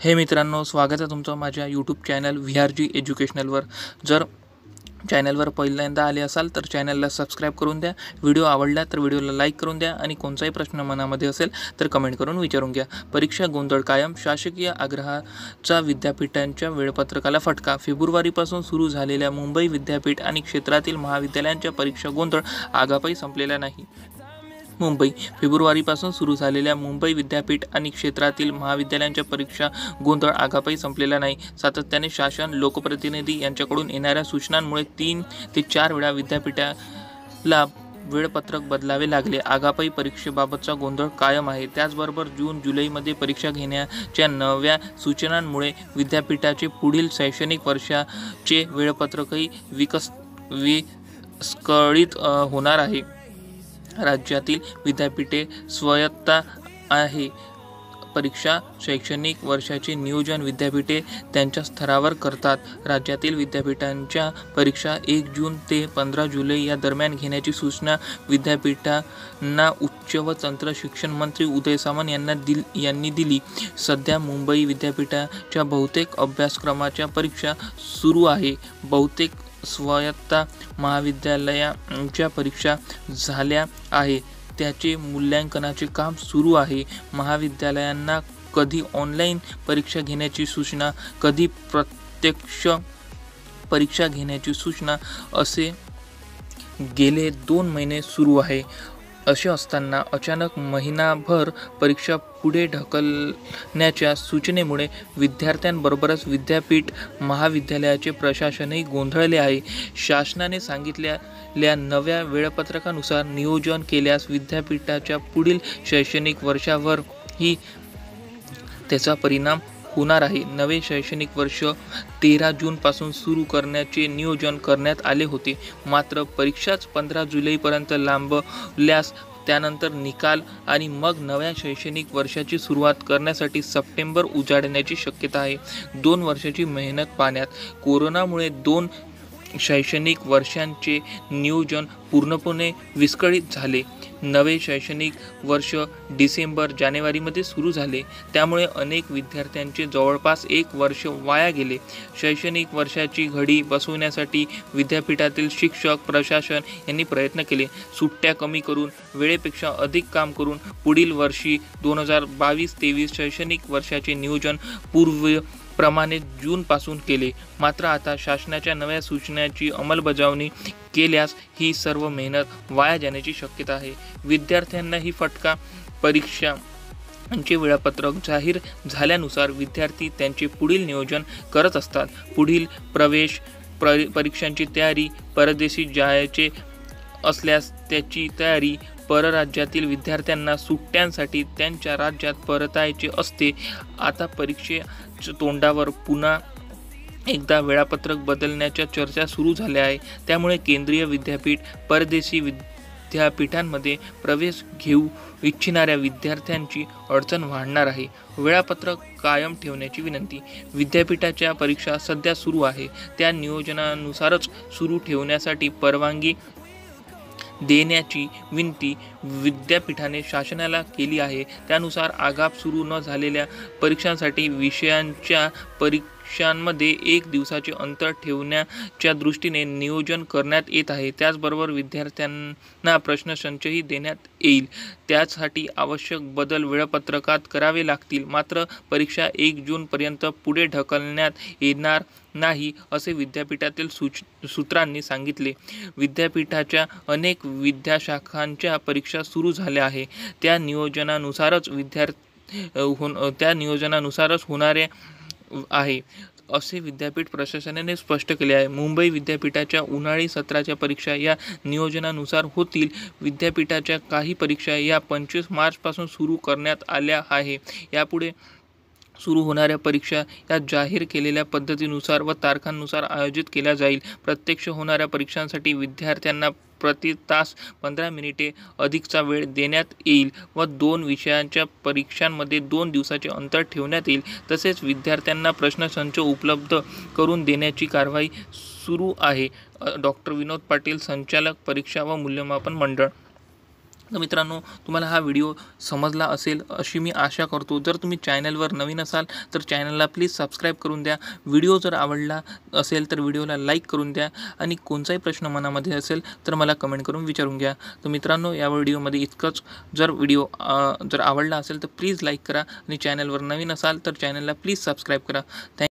हे मित्रांनो स्वागत आहे तुमचं माझ्या YouTube channel V R G एज्युकेशनलवर जर चॅनलवर पहिल्यांदा आले असाल तर चॅनलला सबस्क्राईब करून द्या. व्हिडिओ आवडला तर व्हिडिओला लाईक करून द्या. आणि कोणताही प्रश्न मनामध्ये असेल तर कमेंट करून विचारून घ्या. परीक्षा गोंधळ कायम शासकीय आग्रहाचा विद्यापीठांच्या वेळपत्रकाला फटका. फेब्रुवारीपासून सुरू झालेल्या मुंबई विद्यापीठ आणि क्षेत्रातील महाविद्यालयांच्या परीक्षा गोंधळ आगापाई संपलेला नाही. मुंबई. फेब्रुवारीपासून सुरू झालेल्या मुंबई विद्यापीठ आणि क्षेत्रातील महाविद्यालयांच्या परीक्षा गोंधळ आगापाई संपलेला नाही. सातत्याने शासन लोकप्रतिनिधी यांच्याकडून येणाऱ्या सूचनांमुळे तीन ते चार वेळा विद्यापीठाला वेळपत्रक बदलावे लागले. आगापाई परीक्षेबाबतचा गोंधळ कायम आहे. त्याचबरोबर जून जुलैमध्ये परीक्षा घेण्याच्या नव्या सूचनांमुळे विद्यापीठाचे पुढील शैक्षणिक वर्षाचे वेळपत्रकही विकस विस्कळीत होणार आहे. राज्यातील विद्यापीठे स्वायत्त आहे. परीक्षा शैक्षणिक वर्षाचे नियोजन विद्यापीठे त्यांच्या स्तरावर करतात. राज्यातील विद्यापीठांच्या परीक्षा एक जून ते पंधरा जुलै या दरम्यान घेण्याची सूचना विद्यापीठांना उच्च व तंत्र शिक्षण मंत्री उदय सामंत यांना दिल यांनी दिली. सध्या मुंबई विद्यापीठाच्या बहुतेक अभ्यासक्रमाच्या परीक्षा सुरू आहे. बहुतेक स्वायत्त महाविद्यालयांच्या परीक्षा झाल्या आहे. त्याचे मूल्यांकनाचे काम सुरू आहे. महाविद्यालयांना कधी ऑनलाईन परीक्षा घेण्याची सूचना कधी प्रत्यक्ष परीक्षा घेण्याची सूचना असे गेले दोन महिने सुरू आहे. असे असताना अचानक महिनाभर परीक्षा पुढे ढकलण्याच्या सूचनेमुळे विद्यार्थ्यांबरोबरच विद्यापीठ महाविद्यालयाचे प्रशासनही गोंधळले आहे. शासनाने सांगितलेल्या नव्या वेळापत्रकानुसार नियोजन केल्यास विद्यापीठाच्या पुढील शैक्षणिक वर्षावरही त्याचा परिणाम होणार आहे. नवे शैक्षणिक वर्ष तेरा जूनपासून सुरू करण्याचे नियोजन करण्यात आले होते. मात्र परीक्षाच पंधरा जुलैपर्यंत लांबल्यास त्यानंतर निकाल आणि मग नव्या शैक्षणिक वर्षाची सुरुवात करण्यासाठी सप्टेंबर उजाडण्याची शक्यता आहे. दोन वर्षाची मेहनत पाण्यात. कोरोनामुळे दोन शैक्षणिक वर्षांचे नियोजन पूर्णपणे विस्कळीत झाले. नवे शैक्षणिक वर्ष डिसेंबर जानेवारीमध्ये सुरू झाले. त्यामुळे अनेक विद्यार्थ्यांचे जवळपास एक वर्ष वाया गेले. शैक्षणिक वर्षाची घडी बसवण्यासाठी विद्यापीठातील शिक्षक प्रशासन यांनी प्रयत्न केले. सुट्ट्या कमी करून वेळेपेक्षा अधिक काम करून पुढील वर्षी दोन हजार बावीस तेवीस शैक्षणिक वर्षाचे नियोजन पूर्व प्रमाणे जूनपासून केले. मात्र आता शासनाच्या नव्या सूचनाची अंमलबजावणी केल्यास ही सर्व मेहनत वाया जाण्याची शक्यता आहे. विद्यार्थ्यांना ही फटका परीक्षा चे वेळापत्रक जाहीर झाल्यानुसार विद्यार्थी त्यांचे पुढील नियोजन करत असतात. पुढील प्रवेश प्र परीक्षांची तयारी परदेशी जायचे असल्यास त्याची तयारी परराज्यातील विद्यार्थ्यांना सुट्ट्यांसाठी त्यांच्या राज्यात परतायचे असते. आता परीक्षेच्या तोंडावर पुन्हा एकदा वेळापत्रक बदलण्याच्या चर्चा सुरू झाल्या आहे. त्यामुळे केंद्रीय विद्यापीठ परदेशी विद्यापीठांमध्ये प्रवेश घेऊ इच्छिणाऱ्या विद्यार्थ्यांची अडचण वाढणार आहे. वेळापत्रक कायम ठेवण्याची विनंती. विद्यापीठाच्या परीक्षा सध्या सुरू आहे. त्या नियोजनानुसारच सुरू ठेवण्यासाठी परवानगी देण्याची विनंती विद्यापीठाने शासनाला केली आहे. त्यानुसार आगाप सुरू न झालेल्या परीक्षांसाठी विषयांच्या परी परीक्षांमध्ये एक दिवसाचे अंतर ठेवण्याच्या दृष्टीने नियोजन करण्यात येत आहे. त्याचबरोबर विद्यार्थ्यांना प्रश्नसंचही देण्यात येईल. त्यासाठी आवश्यक बदल वेळापत्रकात करावे लागतील. मात्र परीक्षा एक जूनपर्यंत पुढे ढकलण्यात येणार नाही असे विद्यापीठातील सूच सूत्रांनी सांगितले. विद्यापीठाच्या अनेक विद्याशाखांच्या परीक्षा सुरू झाल्या आहे. त्या नियोजनानुसारच विद्यार्थी होण त्या नियोजनानुसारच होणाऱ्या आहे. असे विद्यापीठ प्रशासनाने स्पष्ट केले आहे. मुंबई विद्यापीठाच्या उन्हाळी सत्राच्या परीक्षा या नियोजनानुसार होतील. विद्यापीठाच्या काही परीक्षा या पंचवीस मार्चपासून सुरू करण्यात आल्या आहे. यापुढे सुरू होणाऱ्या परीक्षा या जाहीर केलेल्या पद्धतीनुसार व तारखांनुसार आयोजित केल्या जाईल. प्रत्यक्ष होणाऱ्या परीक्षांसाठी विद्यार्थ्यांना प्रति तास पंधरा मिनिटे अधिकचा वेळ देण्यात येईल व दोन विषयांच्या परीक्षांमध्ये दोन दिवसाचे अंतर ठेवण्यात येईल. तसेच विद्यार्थ्यांना प्रश्नसंच उपलब्ध करून देण्याची कारवाई सुरू आहे. डॉक्टर विनोद पाटील संचालक परीक्षा व मूल्यमापन मंडळ. तर मित्रांनो तुम्हाला हा व्हिडिओ समजला असेल अशी मी आशा करतो. जर तुम्ही चॅनलवर नवीन असाल तर चॅनलला प्लीज सबस्क्राईब करून द्या. व्हिडिओ जर आवडला असेल तर व्हिडिओला लाईक करून द्या. आणि कोणताही प्रश्न मनामध्ये असेल तर मला कमेंट करून विचारून घ्या. तर मित्रांनो या व्हिडिओमध्ये इतकंच. जर व्हिडिओ जर आवडला असेल तर प्लीज लाईक करा. आणि चॅनलवर नवीन असाल तर चॅनलला प्लीज सबस्क्राईब करा. थँक